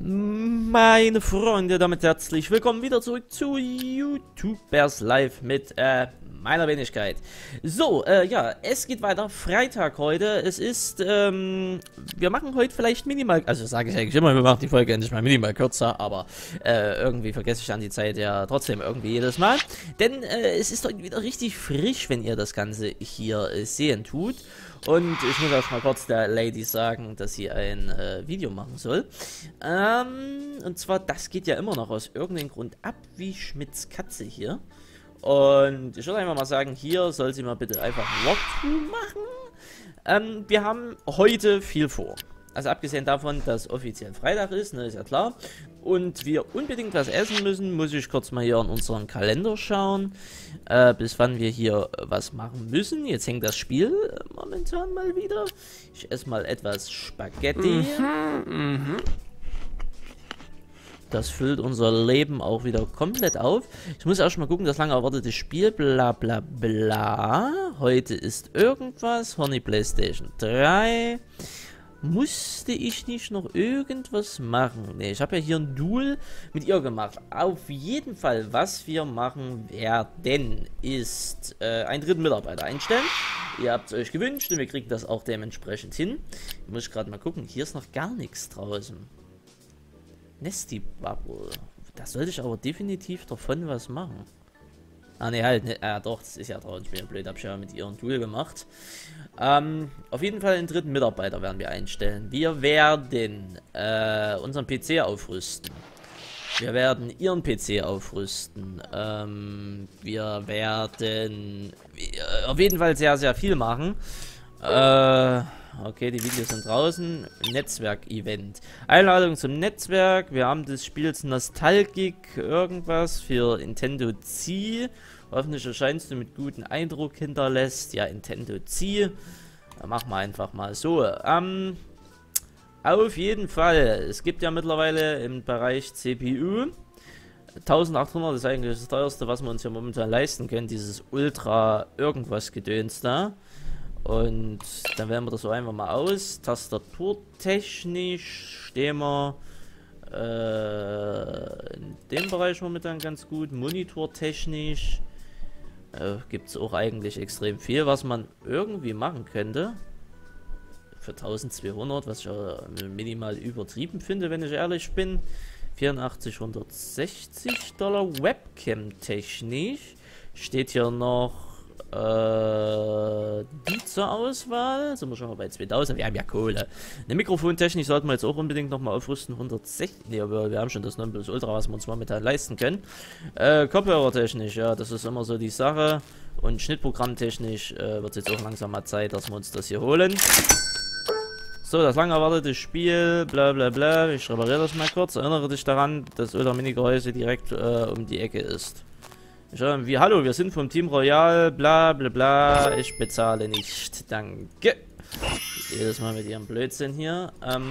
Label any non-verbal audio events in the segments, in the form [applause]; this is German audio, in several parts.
Meine Freunde, damit herzlich willkommen wieder zurück zu YouTubers Live mit äh, meiner Wenigkeit. So, äh, ja, es geht weiter. Freitag heute. Es ist, ähm, wir machen heute vielleicht minimal, also sage ich eigentlich immer, wir machen die Folge endlich mal minimal kürzer, aber äh, irgendwie vergesse ich dann die Zeit ja trotzdem irgendwie jedes Mal. Denn äh, es ist heute wieder richtig frisch, wenn ihr das Ganze hier äh, sehen tut. Und ich muss auch mal kurz der Lady sagen, dass sie ein äh, Video machen soll. Ähm, und zwar, das geht ja immer noch aus irgendeinem Grund ab, wie Schmidts Katze hier. Und ich würde einfach mal sagen, hier soll sie mal bitte einfach ein Walkthrough machen. Ähm, wir haben heute viel vor. Also abgesehen davon, dass offiziell Freitag ist, ne, ist ja klar. Und wir unbedingt was essen müssen, muss ich kurz mal hier in unseren Kalender schauen, äh, bis wann wir hier was machen müssen. Jetzt hängt das Spiel momentan mal wieder. Ich esse mal etwas Spaghetti. Mhm, mh. Das füllt unser Leben auch wieder komplett auf. Ich muss erst mal gucken, das lange erwartete Spiel, bla bla bla. Heute ist irgendwas, Horny Playstation 3. Musste ich nicht noch irgendwas machen? Ne, ich habe ja hier ein Duel mit ihr gemacht. Auf jeden Fall, was wir machen werden, ist äh, einen dritten Mitarbeiter einstellen. Ihr habt es euch gewünscht und wir kriegen das auch dementsprechend hin. Ich muss gerade mal gucken, hier ist noch gar nichts draußen. Nesty Bubble. Da sollte ich aber definitiv davon was machen. Ah ne, halt, ne, ah doch, das ist ja draußen, ich bin ja blöd, hab ich ja mit ihrem Tool gemacht. Ähm, auf jeden Fall den dritten Mitarbeiter werden wir einstellen. Wir werden äh, unseren PC aufrüsten. Wir werden ihren PC aufrüsten. Ähm, wir werden äh, auf jeden Fall sehr, sehr viel machen. Äh, Okay, die Videos sind draußen. Netzwerk-Event. Einladung zum Netzwerk. Wir haben des Spiels Nostalgic irgendwas für Nintendo Zieh. Hoffentlich erscheinst du mit gutem Eindruck hinterlässt. Ja, Nintendo Zieh. Machen wir einfach mal so. Ähm, auf jeden Fall. Es gibt ja mittlerweile im Bereich CPU 1800 ist eigentlich das teuerste, was wir uns ja momentan leisten können. Dieses Ultra irgendwas Gedöns da. Und dann wählen wir das so einfach mal aus. Tastaturtechnisch stehen wir äh, in dem Bereich momentan ganz gut. Monitortechnisch äh, gibt es auch eigentlich extrem viel, was man irgendwie machen könnte. Für 1200, was ich äh, minimal übertrieben finde, wenn ich ehrlich bin. 84, 160 Dollar Webcam technisch. Steht hier noch äh, die zur Auswahl. Sind wir schon mal bei 2000. Wir haben ja Kohle. Eine Mikrofontechnik sollten wir jetzt auch unbedingt nochmal aufrüsten. 160. Ne, wir, wir haben schon das Nonplus Ultra, was wir uns momentan leisten können. Äh, Kopfhörertechnisch, ja, das ist immer so die Sache. Und Schnittprogrammtechnisch äh, wird es jetzt auch langsam mal Zeit, dass wir uns das hier holen. So, das lang erwartete Spiel, bla bla bla. Ich repariere das mal kurz. Erinnere dich daran, dass Ultra Mini-Gehäuse direkt äh, um die Ecke ist. Schreiben wie, hallo, wir sind vom Team Royal, bla bla bla, ich bezahle nicht, danke. Jedes Mal mit ihrem Blödsinn hier. Ähm,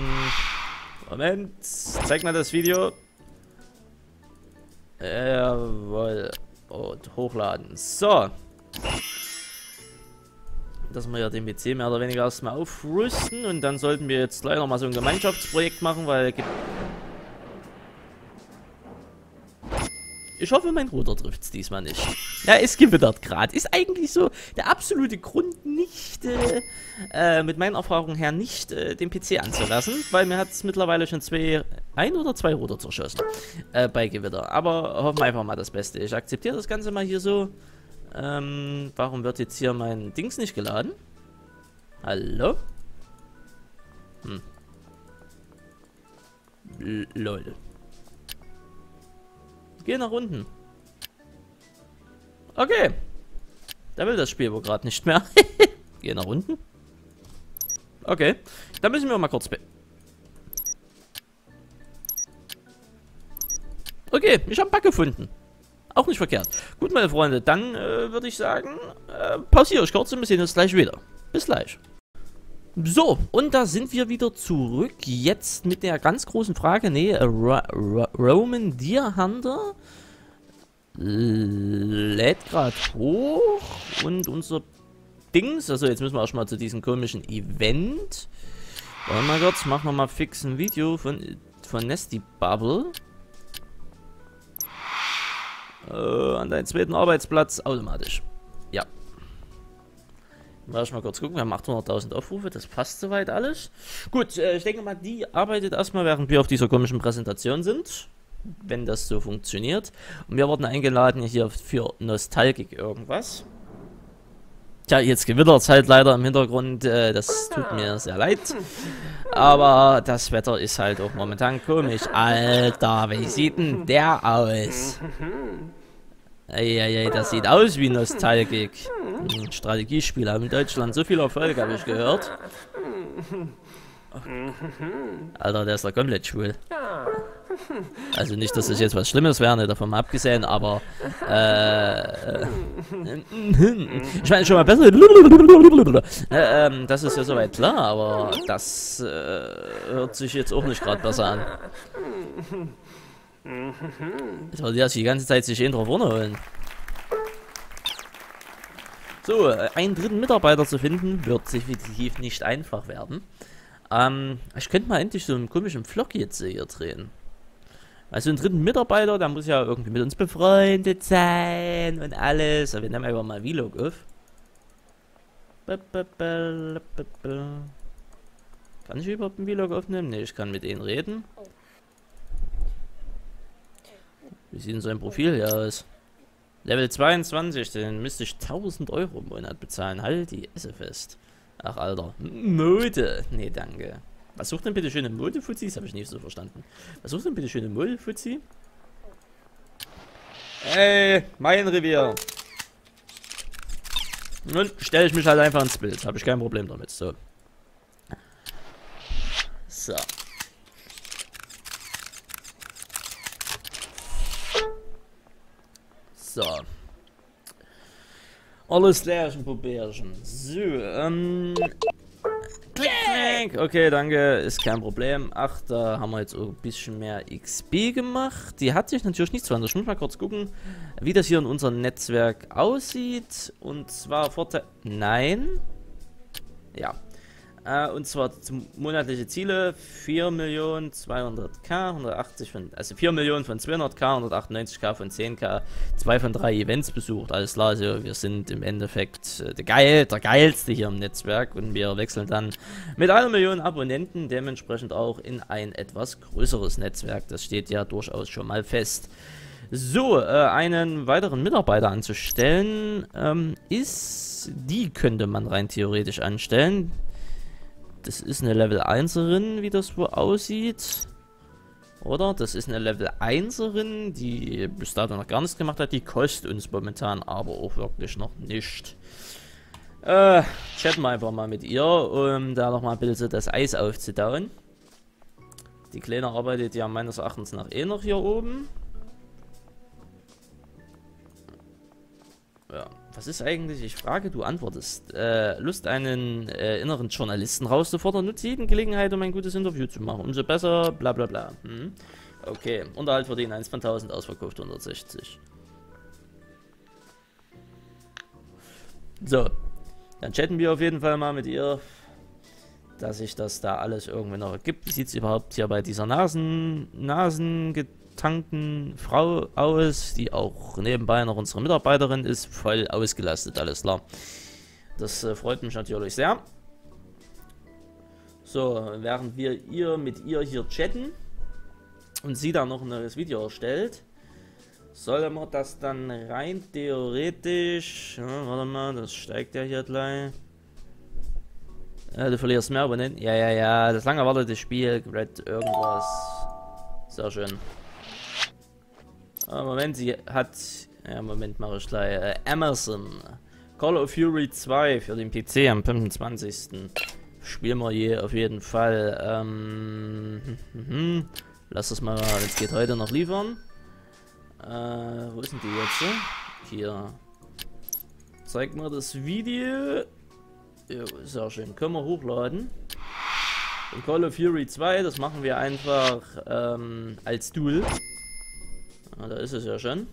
Moment, zeig mal das Video. Jawohl. Und hochladen. So. Dass wir ja den PC mehr oder weniger erstmal aufrüsten und dann sollten wir jetzt gleich nochmal so ein Gemeinschaftsprojekt machen, weil es gibt Ich hoffe, mein Ruder trifft es diesmal nicht. Ja, es gewittert gerade. Ist eigentlich so der absolute Grund, nicht, äh, äh, mit meinen Erfahrungen her, nicht äh, den PC anzulassen. Weil mir hat es mittlerweile schon zwei, ein oder zwei Ruder zerschossen. Äh, bei Gewitter. Aber hoffen wir einfach mal das Beste. Ich akzeptiere das Ganze mal hier so. Ähm, warum wird jetzt hier mein Dings nicht geladen? Hallo? Hm. L Leute. Geh nach unten. Okay. Da will das Spiel wohl gerade nicht mehr. [laughs] Geh nach unten. Okay. Da müssen wir mal kurz... Okay, ich habe einen Bug gefunden. Auch nicht verkehrt. Gut, meine Freunde, dann äh, würde ich sagen, äh, pausiere ich kurz und wir sehen uns gleich wieder. Bis gleich. So, und da sind wir wieder zurück. Jetzt mit der ganz großen Frage. Nee, äh, Ro Ro Roman Deer Hunter lädt gerade hoch. Und unser Dings, also jetzt müssen wir auch mal zu diesem komischen Event. Warte mal kurz, machen wir mal fix ein Video von von Nesty Bubble. Äh, an deinen zweiten Arbeitsplatz automatisch. Mal mal kurz gucken, wir haben 800.000 Aufrufe, das passt soweit alles. Gut, äh, ich denke mal, die arbeitet erstmal, während wir auf dieser komischen Präsentation sind. Wenn das so funktioniert. Und wir wurden eingeladen hier für Nostalgik irgendwas. Tja, jetzt gewittert es halt leider im Hintergrund. Äh, das tut mir sehr leid. Aber das Wetter ist halt auch momentan komisch. Alter, wie sieht denn der aus? Eieiei, das sieht aus wie Nostalgik. Ein Strategiespiel haben in Deutschland so viel Erfolg, habe ich gehört. Alter, der ist doch komplett schwul. Also nicht, dass es jetzt was Schlimmes wäre, nicht davon mal abgesehen, aber äh, ich meine schon mal besser. Äh, ähm, das ist ja soweit klar, aber das äh, hört sich jetzt auch nicht gerade besser an. Jetzt wollte er sich die ganze Zeit sich einen drauf runterholen. So, äh, einen dritten Mitarbeiter zu finden, wird definitiv nicht einfach werden. Ähm, ich könnte mal endlich so einen komischen Vlog jetzt hier drehen. Also einen dritten Mitarbeiter, der muss ja irgendwie mit uns befreundet sein und alles. Aber wir nehmen einfach mal Vlog auf. Kann ich überhaupt einen Vlog aufnehmen? Ne, ich kann mit denen reden. Wie sieht denn so ein Profil hier aus? Level 22, den müsste ich 1000 Euro im Monat bezahlen. Halt die Esse fest. Ach, Alter. Mode. Nee, danke. Was sucht denn bitte schöne Mode-Fuzzi? Das habe ich nicht so verstanden. Was sucht denn bitte schöne Mode-Fuzzi? Ey, mein Revier. Nun stelle ich mich halt einfach ins Bild. Habe ich kein Problem damit. So. So. So. Alles Lärchen probieren. So, ähm. Okay, danke, ist kein Problem. Ach, da haben wir jetzt ein bisschen mehr XP gemacht. Die hat sich natürlich nichts verändert. Ich muss mal kurz gucken, wie das hier in unserem Netzwerk aussieht. Und zwar Vorteil... Nein. Ja, äh, und zwar monatliche Ziele 4.200k, 180 von, also 4 Millionen von 200k, 198k von 10k, 2 von 3 Events besucht. Alles klar, also wir sind im Endeffekt äh, der, geil, der geilste hier im Netzwerk und wir wechseln dann mit einer Million Abonnenten dementsprechend auch in ein etwas größeres Netzwerk. Das steht ja durchaus schon mal fest. So, äh, einen weiteren Mitarbeiter anzustellen, ähm, ist, die könnte man rein theoretisch anstellen. Das ist eine Level 1erin, wie das wohl aussieht. Oder? Das ist eine Level 1erin, die bis dato noch gar nichts gemacht hat. Die kostet uns momentan aber auch wirklich noch nicht. Äh, chatten wir einfach mal mit ihr, um da nochmal ein bisschen das Eis aufzudauen. Die Kleine arbeitet ja meines Erachtens nach eh noch hier oben. Ja. Was ist eigentlich, ich frage, du antwortest. Äh, Lust, einen äh, inneren Journalisten rauszufordern, nutze jeden Gelegenheit, um ein gutes Interview zu machen. Umso besser, bla bla bla. Hm. Okay, Unterhalt verdienen 1 von 1000, ausverkauft 160. So, dann chatten wir auf jeden Fall mal mit ihr, dass sich das da alles irgendwie noch ergibt. Wie sieht es überhaupt hier bei dieser Nasen, Nasen tankten Frau aus, die auch nebenbei noch unsere Mitarbeiterin ist, voll ausgelastet, alles klar. Das äh, freut mich natürlich sehr. So, während wir ihr mit ihr hier chatten und sie dann noch ein neues Video erstellt, soll man das dann rein theoretisch, ja, warte mal, das steigt ja hier gleich. Ja, du verlierst mehr Abonnenten. Ja, ja, ja, das lange erwartete Spiel, Red irgendwas. Sehr schön. Ah, Moment, sie hat... Ja, Moment, mache ich gleich. Äh, Amazon. Call of Fury 2 für den PC am 25. Spielen wir hier auf jeden Fall. Ähm, hm, lass das mal, wenn es geht, heute noch liefern. Äh, wo ist denn die jetzt? Hier. Zeig mal das Video. Ja, sehr schön. Können wir hochladen. Und Call of Fury 2, das machen wir einfach ähm, als Duel. Ah, da ist es ja schon.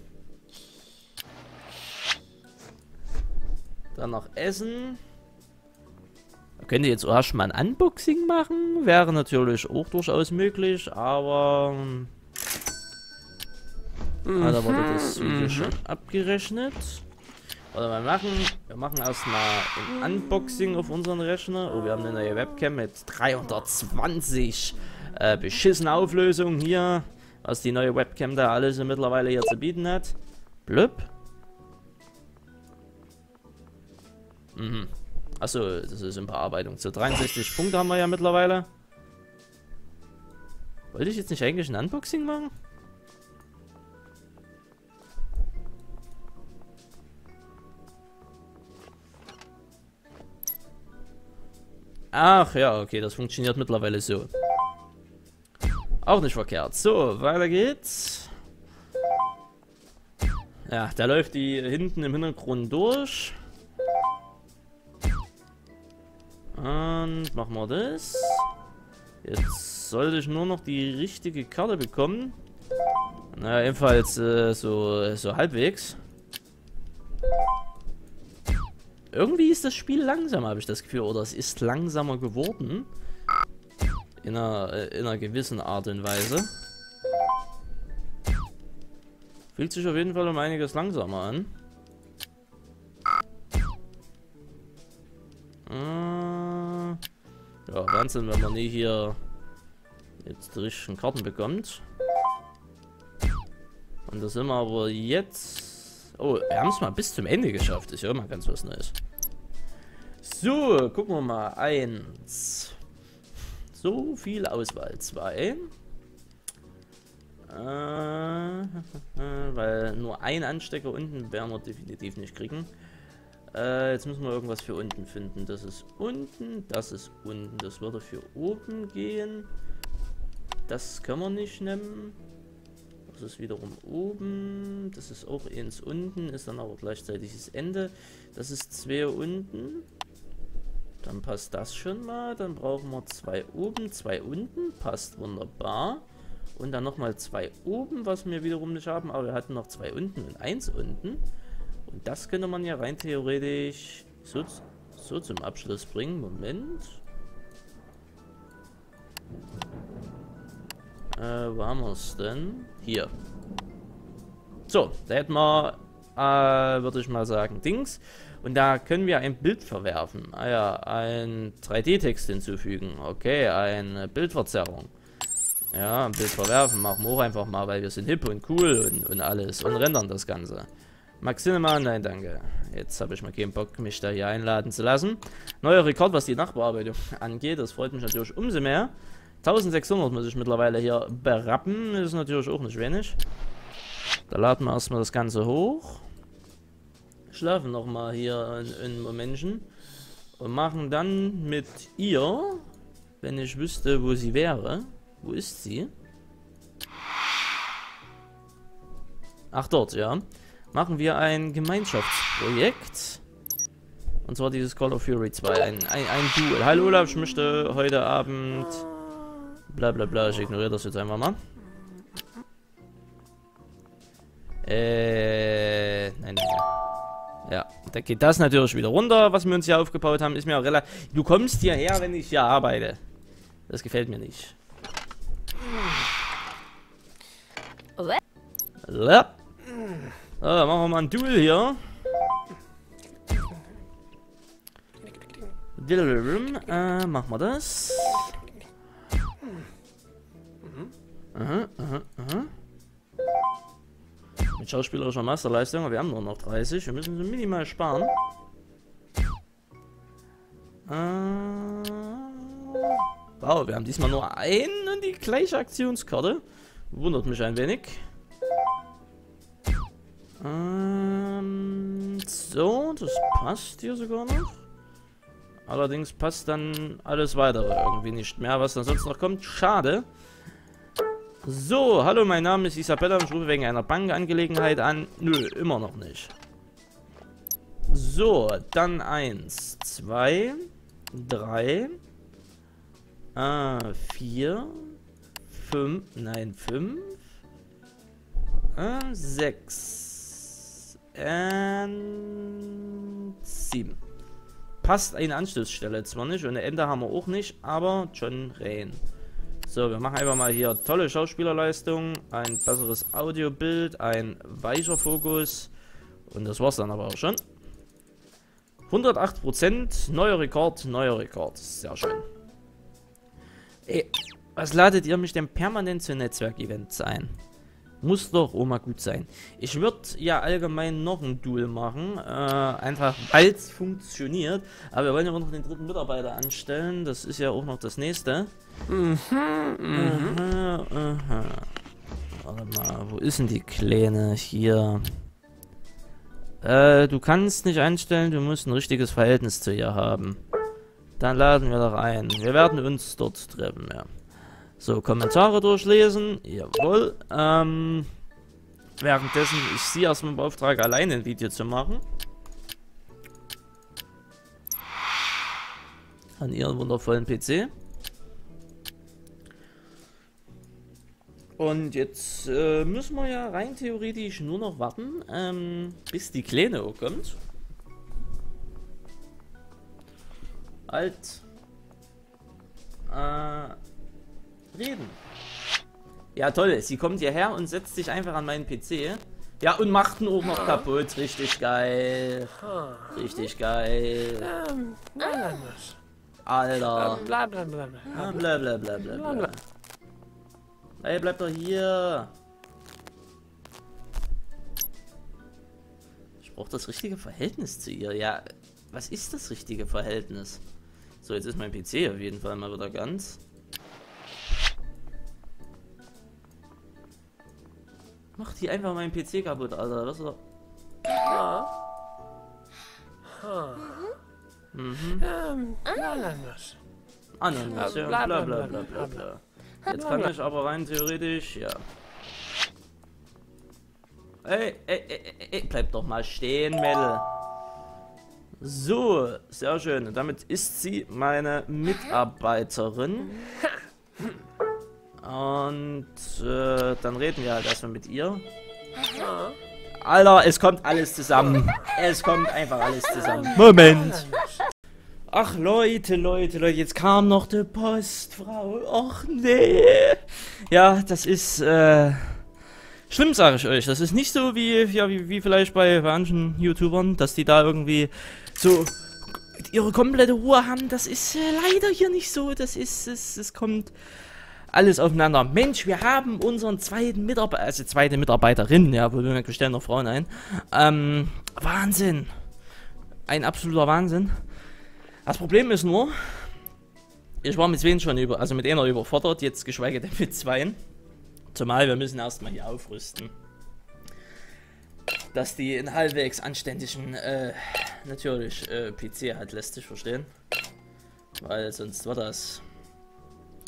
Dann noch Essen. Könnte jetzt erst mal ein Unboxing machen, wäre natürlich auch durchaus möglich, aber... Mhm. Also wurde das Video mhm. schon abgerechnet. Oder wir machen, wir machen erstmal ein Unboxing auf unseren Rechner. Oh, wir haben eine neue Webcam mit 320 äh, beschissene Auflösung hier. Was die neue Webcam da alles mittlerweile hier zu bieten hat. Blöb. Mhm. Achso, das ist in Bearbeitung. So 63 Punkte haben wir ja mittlerweile. Wollte ich jetzt nicht eigentlich ein Unboxing machen? Ach ja, okay, das funktioniert mittlerweile so. Auch nicht verkehrt. So, weiter geht's. Ja, da läuft die hinten im Hintergrund durch. Und machen wir das. Jetzt sollte ich nur noch die richtige Karte bekommen. Na, ebenfalls äh, so, so halbwegs. Irgendwie ist das Spiel langsam, habe ich das Gefühl. Oder es ist langsamer geworden. In einer, äh, in einer gewissen Art und Weise. Fühlt sich auf jeden Fall um einiges langsamer an. Äh, ja, Wahnsinn, wenn man nie hier jetzt die richtigen Karten bekommt. Und da sind wir aber jetzt... Oh, wir haben es mal bis zum Ende geschafft. Ist ja immer ganz was Neues. So, gucken wir mal. Eins. So viel Auswahl. Zwei. Äh, [laughs] weil nur ein Anstecker unten werden wir definitiv nicht kriegen. Äh, jetzt müssen wir irgendwas für unten finden. Das ist unten, das ist unten. Das würde für oben gehen. Das können wir nicht nehmen. Das ist wiederum oben. Das ist auch eins unten. Ist dann aber gleichzeitig das Ende. Das ist zwei unten. Dann passt das schon mal. Dann brauchen wir zwei oben, zwei unten. Passt wunderbar. Und dann nochmal zwei oben, was wir wiederum nicht haben. Aber wir hatten noch zwei unten und eins unten. Und das könnte man ja rein theoretisch so, so zum Abschluss bringen. Moment. Äh, wo haben wir es denn? Hier. So, da hätten wir, äh, würde ich mal sagen, Dings. Und da können wir ein Bild verwerfen. Ah ja, ein 3D-Text hinzufügen. Okay, eine Bildverzerrung. Ja, ein Bild verwerfen machen wir auch einfach mal, weil wir sind hip und cool und, und alles. Und rendern das Ganze. Max Cinema, nein, danke. Jetzt habe ich mal keinen Bock, mich da hier einladen zu lassen. Neuer Rekord, was die Nachbearbeitung [laughs] angeht. Das freut mich natürlich umso mehr. 1600 muss ich mittlerweile hier berappen. Das ist natürlich auch nicht wenig. Da laden wir erstmal das Ganze hoch. Schlafen nochmal hier ein Momentchen. Und machen dann mit ihr, wenn ich wüsste, wo sie wäre. Wo ist sie? Ach, dort, ja machen wir ein Gemeinschaftsprojekt. Und zwar dieses Call of Fury 2. Ein, ein, ein Duel. Hallo Olaf, ich möchte heute Abend... Bla bla bla, ich ignoriere das jetzt einfach mal. Äh. Ja, da geht das natürlich wieder runter, was wir uns hier aufgebaut haben. Ist mir auch relativ... Du kommst hierher, wenn ich hier arbeite. Das gefällt mir nicht. So, dann machen wir mal ein Duel hier. Äh, machen wir das. Aha, aha, aha. Schauspielerischer Meisterleistung, wir haben nur noch 30. Wir müssen minimal sparen. Äh, wow, wir haben diesmal nur einen und die gleiche Aktionskarte. Wundert mich ein wenig. Ähm, so, das passt hier sogar noch. Allerdings passt dann alles weitere irgendwie nicht mehr, was dann sonst noch kommt. Schade. So, hallo, mein Name ist Isabella ich rufe wegen einer Bankangelegenheit an. Nö, immer noch nicht. So, dann eins, zwei, drei, äh, vier, fünf, nein, fünf, äh, sechs, und 7. passt eine Anschlussstelle zwar nicht und eine Ende haben wir auch nicht, aber John Rain. So, wir machen einfach mal hier tolle Schauspielerleistung, ein besseres Audiobild, ein weicher Fokus und das war's dann aber auch schon. 108%, neuer Rekord, neuer Rekord. Sehr schön. Ey, was ladet ihr mich denn permanent zu Netzwerkevents ein? Muss doch Oma gut sein. Ich würde ja allgemein noch ein Duel machen, äh, einfach weil es funktioniert. Aber wir wollen ja auch noch den dritten Mitarbeiter anstellen. Das ist ja auch noch das nächste. Mhm, mhm. Aha, aha. Warte mal, wo ist denn die Kleine? Hier. Äh, du kannst nicht einstellen, du musst ein richtiges Verhältnis zu ihr haben. Dann laden wir doch ein. Wir werden uns dort treffen, ja. So, Kommentare durchlesen. Jawohl. Ähm, währenddessen ich sie erstmal beauftrage, alleine ein Video zu machen. An ihren wundervollen PC. Und jetzt äh, müssen wir ja rein theoretisch nur noch warten, ähm, bis die Kleine kommt. Alt. Äh, reden. Ja, toll. Sie kommt hierher und setzt sich einfach an meinen PC. Ja, und macht ihn auch noch kaputt. Richtig geil. Richtig geil. Alter. Bla bla bla bla. Bla bla bla bla bla. Ey, bleib doch hier. Ich brauche das richtige Verhältnis zu ihr. Ja, was ist das richtige Verhältnis? So, jetzt ist mein PC auf jeden Fall mal wieder ganz. Mach die einfach meinen PC kaputt, Alter. Das ist doch... Ja. Mhm. Ähm, Ananas. Ananas, ja. Bla bla bla bla bla bla. Jetzt kann ich aber rein theoretisch, ja. Ey, ey, ey, ey, bleib doch mal stehen, Mel. So, sehr schön. damit ist sie meine Mitarbeiterin. [laughs] Und äh, dann reden wir halt erstmal mit ihr. Alter, es kommt alles zusammen. Es kommt einfach alles zusammen. Moment. Ach Leute, Leute, Leute, jetzt kam noch die Postfrau. Ach nee. Ja, das ist äh, schlimm, sage ich euch. Das ist nicht so wie, ja, wie, wie vielleicht bei manchen YouTubern, dass die da irgendwie so ihre komplette Ruhe haben. Das ist äh, leider hier nicht so. Das ist, es, es kommt alles aufeinander. Mensch, wir haben unseren zweiten Mitarbeiter, also zweite Mitarbeiterin, ja, wir stellen noch Frauen ein. Ähm, Wahnsinn. Ein absoluter Wahnsinn. Das Problem ist nur, ich war mit zwei schon über, also mit einer überfordert, jetzt geschweige denn mit zweien. Zumal wir müssen erstmal hier aufrüsten. Dass die in halbwegs anständigen, äh, natürlich, äh, PC hat, lässt sich verstehen. Weil sonst war das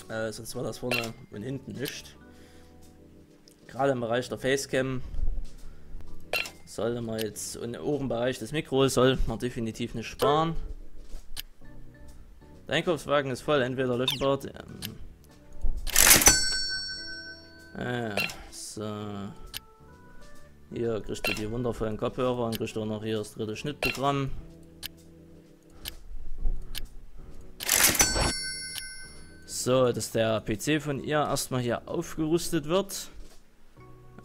äh, sonst war das vorne und hinten nicht. Gerade im Bereich der Facecam sollte man jetzt und im Ohrenbereich des Mikros sollte man definitiv nicht sparen. Der Einkaufswagen ist voll, entweder Löschenbad. Ähm, äh, so. Hier kriegst du die wundervollen Kopfhörer und kriegst auch noch hier das dritte Schnittprogramm. So, dass der PC von ihr erstmal hier aufgerüstet wird.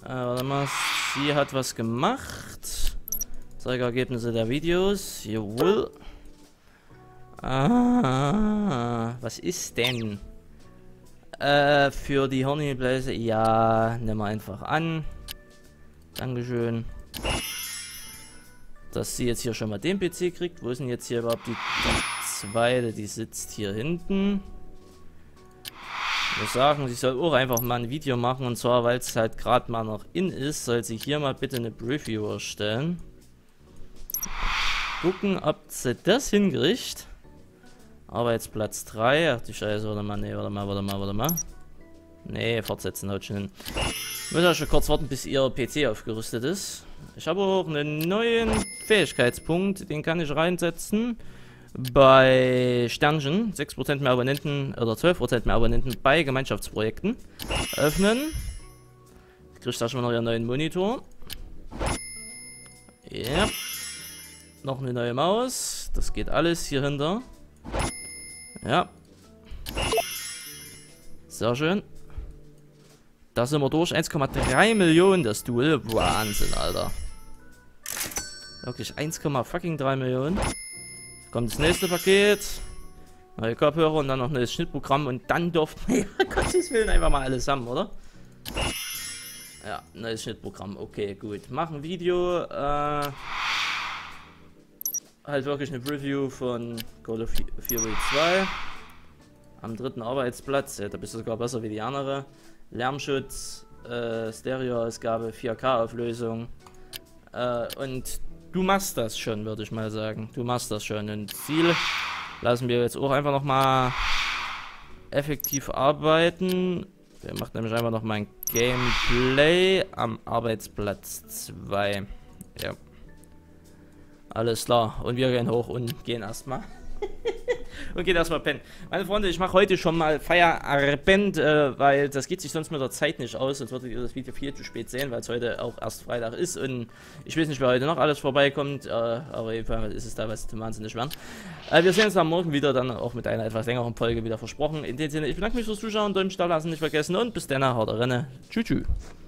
Äh, warte mal, sie hat was gemacht. Zeigergebnisse der Videos. Jawohl. Ah, was ist denn? Äh, für die Hornibläse, ja, nehmen wir einfach an. Dankeschön. Dass sie jetzt hier schon mal den PC kriegt. Wo ist denn jetzt hier überhaupt die, die zweite? Die sitzt hier hinten. Ich muss sagen, sie soll auch einfach mal ein Video machen und zwar, weil es halt gerade mal noch in ist, soll sie hier mal bitte eine Preview erstellen. Gucken, ob sie das hinkriegt. Aber jetzt Platz 3. Ach die Scheiße, warte mal, nee, warte mal, warte mal, warte mal. Nee, fortsetzen haut schon hin. Ich muss ja schon kurz warten, bis ihr PC aufgerüstet ist. Ich habe auch einen neuen Fähigkeitspunkt, den kann ich reinsetzen bei Sternchen 6% mehr Abonnenten oder 12% mehr Abonnenten bei Gemeinschaftsprojekten öffnen. Kriegst da schon mal noch einen neuen Monitor. Ja. Noch eine neue Maus. Das geht alles hier hinter. Ja. Sehr schön. Da sind wir durch. 1,3 Millionen das Duel. Wahnsinn, Alter. Wirklich 1,3 Millionen. Kommt das nächste Paket. Neue Kopfhörer und dann noch ein neues Schnittprogramm und dann durften wir, [laughs] ja, Gottes Willen, einfach mal alles haben, oder? Ja, neues Schnittprogramm. Okay, gut. Machen Video. Äh, halt wirklich eine Review von God of Fury 2. Am dritten Arbeitsplatz. Ja, da bist du sogar besser wie die andere. Lärmschutz, äh, Stereoausgabe, 4K-Auflösung. Äh, und du machst das schon, würde ich mal sagen. Du machst das schon. Und Ziel lassen wir jetzt auch einfach nochmal effektiv arbeiten. Der macht nämlich einfach noch mein Gameplay am Arbeitsplatz 2. Ja. Alles klar. Und wir gehen hoch und gehen erstmal. Und geht erstmal pennen. Meine Freunde, ich mache heute schon mal Feierabend, äh, weil das geht sich sonst mit der Zeit nicht aus, sonst würdet ihr das Video viel zu spät sehen, weil es heute auch erst Freitag ist und ich weiß nicht, wer heute noch alles vorbeikommt, äh, aber jedenfalls ist es da was zum wahnsinnig werden. Äh, wir sehen uns dann morgen wieder, dann auch mit einer etwas längeren Folge wieder versprochen. In dem Sinne, ich bedanke mich fürs Zuschauen, Däumchen da lassen nicht vergessen und bis dann, haut rein. Tschüss. tschüss.